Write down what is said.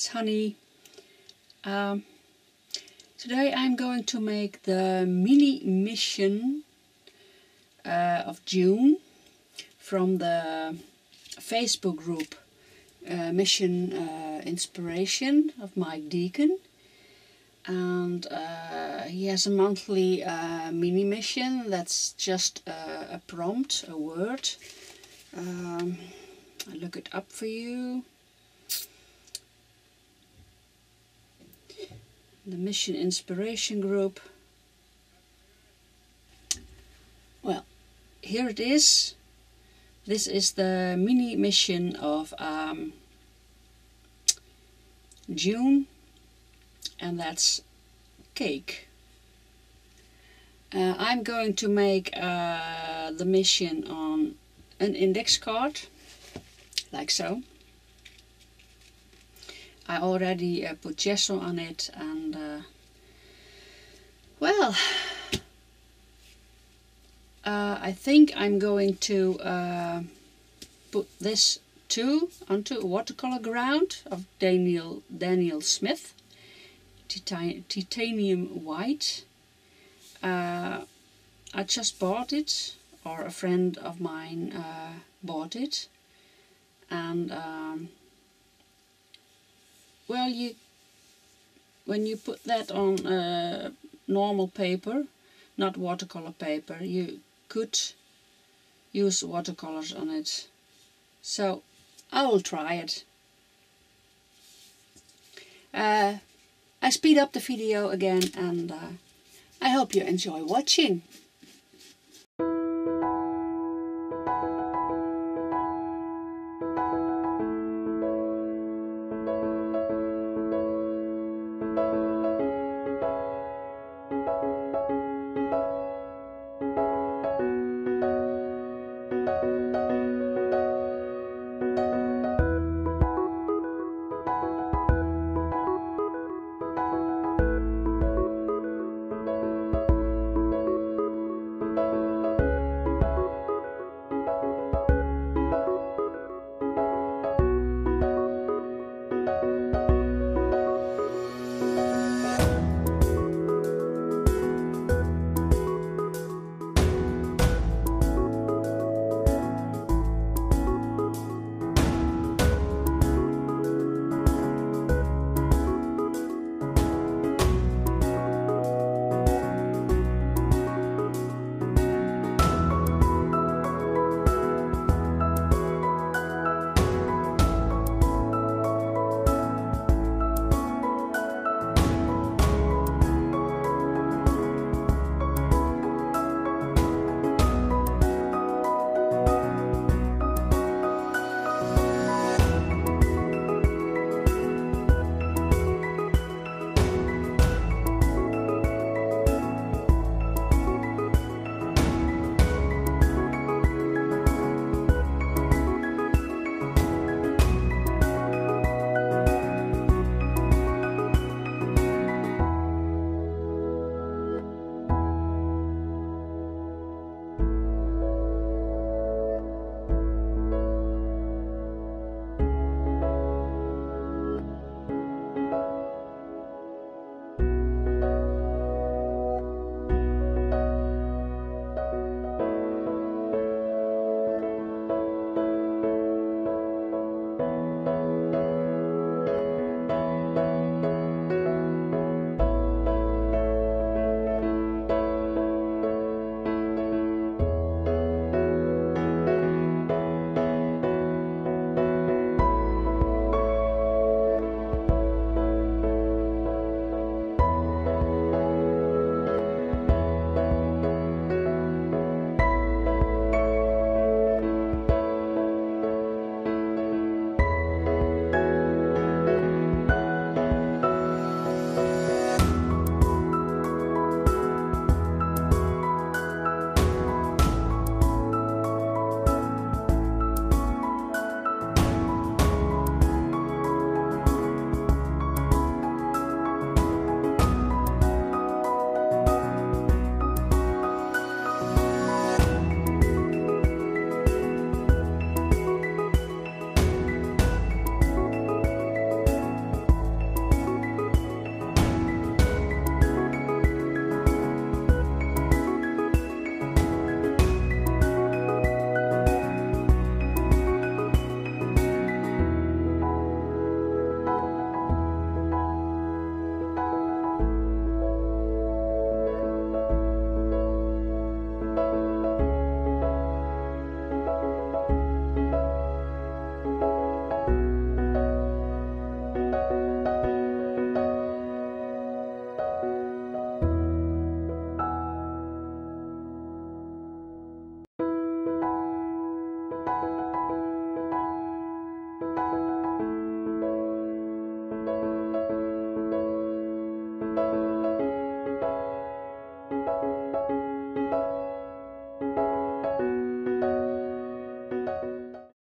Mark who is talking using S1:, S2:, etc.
S1: it's Hanny. Um, today I'm going to make the mini mission uh, of June from the Facebook group uh, Mission uh, Inspiration of Mike Deakin and uh, he has a monthly uh, mini mission that's just a, prompt, a word. Um, I look it up for you. The Mission Inspiration Group. Well, here it is. This is the mini mission of um, June and that's cake. Uh, I'm going to make uh, the mission on an index card, like so. I already uh, put gesso on it and uh, well, uh, I think I'm going to uh, put this too onto a watercolor ground of Daniel Daniel Smith titanium white. Uh, I just bought it, or a friend of mine uh, bought it, and um, well, you when you put that on uh, normal paper, not watercolor paper, you could use watercolors on it. So I will try it. Uh, I speed up the video again and uh, I hope you enjoy watching.